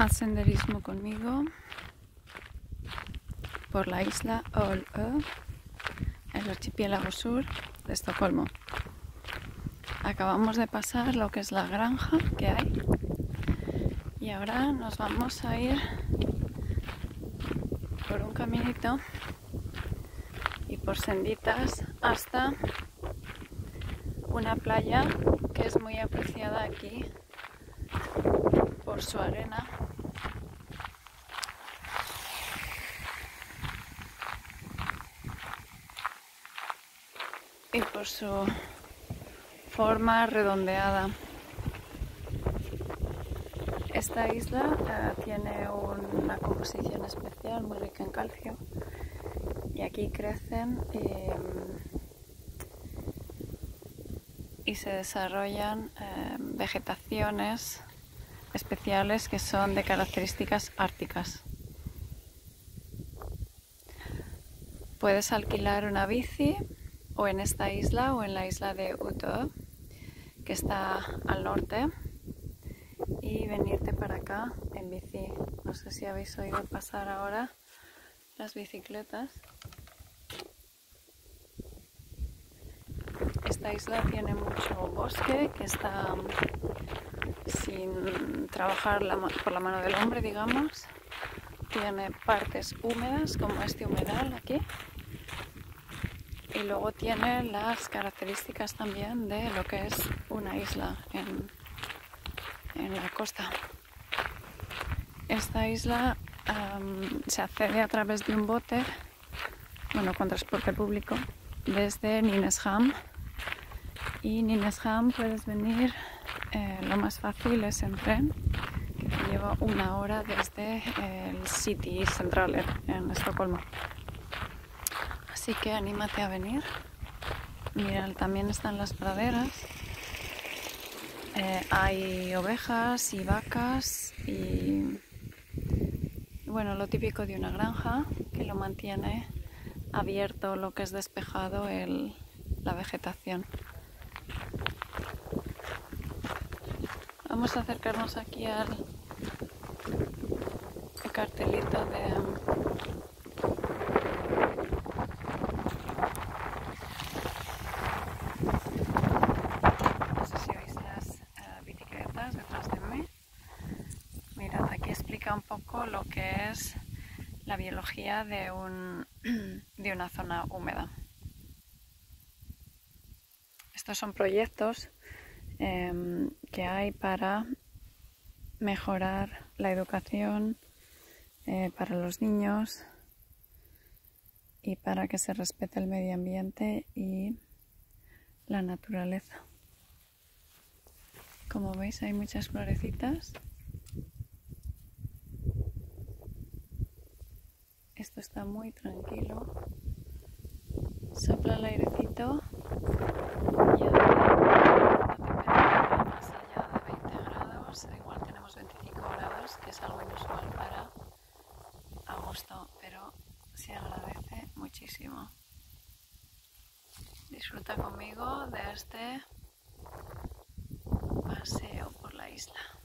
Haz senderismo conmigo. Por la isla Olö, el archipiélago sur de Estocolmo. Acabamos de pasar lo que es la granja que hay. Y ahora nos vamos a ir por un caminito y por senditas hasta una playa que es muy apreciada aquí por su arena y por su forma redondeada. Esta isla uh, tiene una composición especial muy rica en calcio y aquí crecen y, y se desarrollan eh, vegetaciones especiales que son de características árticas. Puedes alquilar una bici o en esta isla o en la isla de Uto, que está al norte, y venirte para acá en bici. No sé si habéis oído pasar ahora las bicicletas. Esta isla tiene mucho bosque que está sin trabajar por la mano del hombre, digamos. Tiene partes húmedas como este humedal aquí y luego tiene las características también de lo que es una isla en, en la costa. Esta isla se accede a través de un bote, bueno, con transporte público, desde Nynäshamn. Y Nynäshamn puedes venir, eh, lo más fácil es en tren, que te lleva una hora desde el City Central en Estocolmo. Así que anímate a venir. Mira, también están las praderas. Eh, hay ovejas y vacas y bueno, lo típico de una granja que lo mantiene abierto, lo que es despejado el, la vegetación. Vamos a acercarnos aquí al cartelito de un poco lo que es la biología de, un, de una zona húmeda. Estos son proyectos em, que hay para mejorar la educación eh, para los niños y para que se respete el medio ambiente y la naturaleza. Como veis hay muchas florecitas Esto está muy tranquilo. Sopla el airecito y a temperatura más allá de 20 grados. Igual tenemos 25 grados, que es algo inusual para agosto, pero se agradece muchísimo. Disfruta conmigo de este paseo por la isla.